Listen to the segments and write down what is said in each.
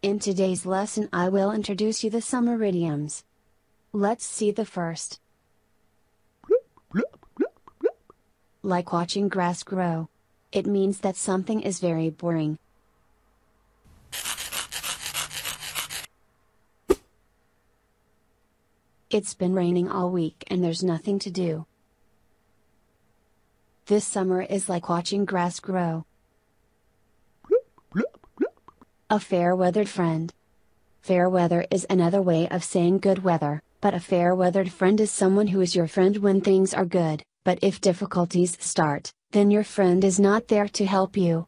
In today's lesson I will introduce you the summer idioms. Let's see the first. Like watching grass grow. It means that something is very boring. It's been raining all week and there's nothing to do. This summer is like watching grass grow. A fair weathered friend. Fair weather is another way of saying good weather, but a fair weathered friend is someone who is your friend when things are good, but if difficulties start, then your friend is not there to help you.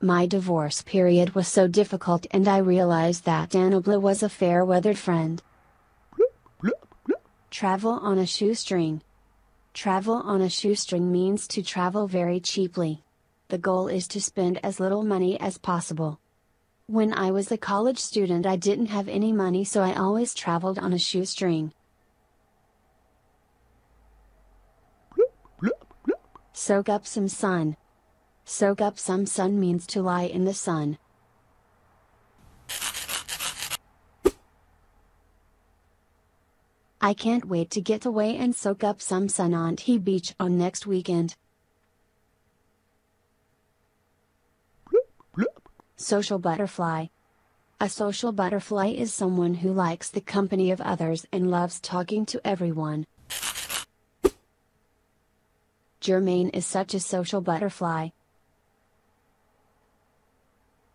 My divorce period was so difficult and I realized that Anabla was a fair weathered friend. Travel on a shoestring. Travel on a shoestring means to travel very cheaply. The goal is to spend as little money as possible. When I was a college student, I didn't have any money, so I always traveled on a shoestring. Soak up some sun. Soak up some sun means to lie in the sun. I can't wait to get away and soak up some sun on T Beach on next weekend. Social butterfly. A social butterfly is someone who likes the company of others and loves talking to everyone. Jermaine is such a social butterfly.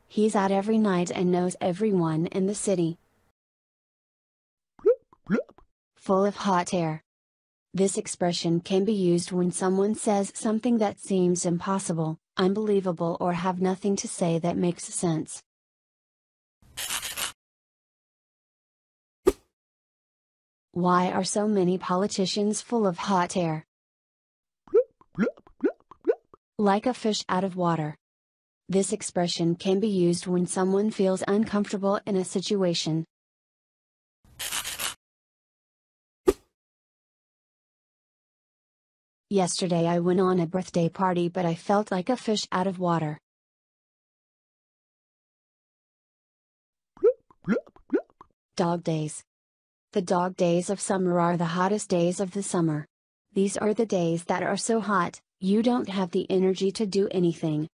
He's out every night and knows everyone in the city. Full of hot air. This expression can be used when someone says something that seems impossible, unbelievable, or have nothing to say that makes sense. Why are so many politicians full of hot air? Like a fish out of water. This expression can be used when someone feels uncomfortable in a situation. Yesterday I went on a birthday party but I felt like a fish out of water. Dog days. The dog days of summer are the hottest days of the summer. These are the days that are so hot, you don't have the energy to do anything.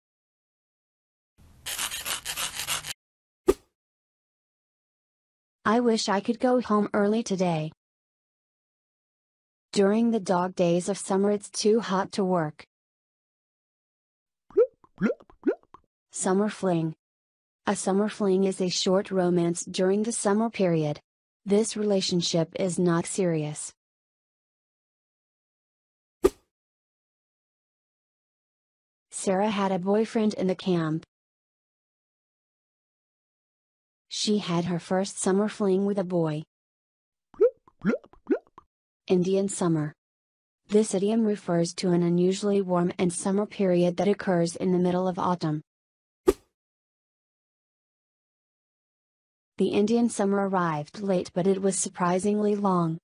I wish I could go home early today. During the dog days of summer it's too hot to work. Summer fling. A summer fling is a short romance during the summer period. This relationship is not serious. Sarah had a boyfriend in the camp. She had her first summer fling with a boy. Indian summer. This idiom refers to an unusually warm and summer period that occurs in the middle of autumn. The Indian summer arrived late but it was surprisingly long.